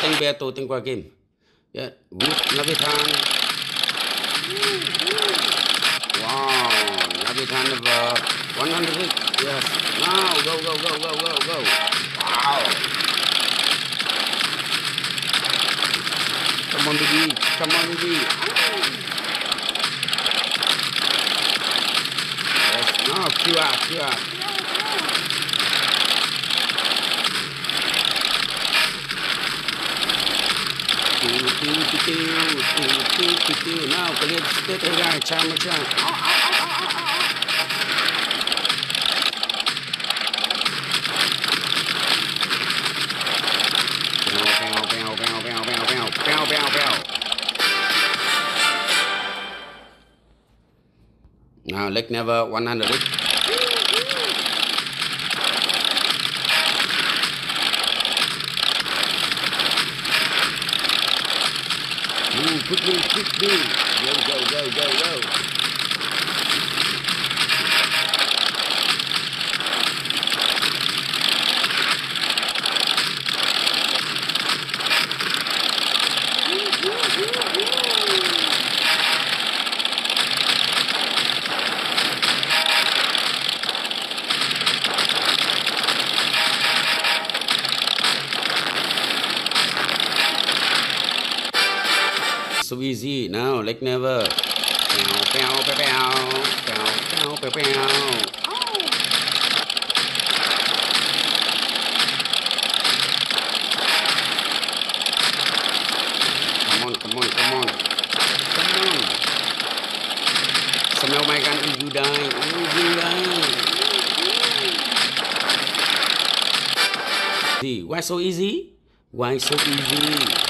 Teng Beto, Teng Kwa Kim. Dạ, yeah, with than Wow, Navitan of uh, 100. Yes. Now, go, go, go, go, go, go. Wow. Come on, baby. Come on, baby. Yes. Now, cue out, cue out. Now, forget the stick around, chama chama. Now, leg never 100. Move quickly, quickly. Go, go, go, go, go. so easy now, like never. Bow, bow, bow, bow, bow, bow, bow, bow. smell my gun and you die. Oh, you die. Why so easy? Why so easy?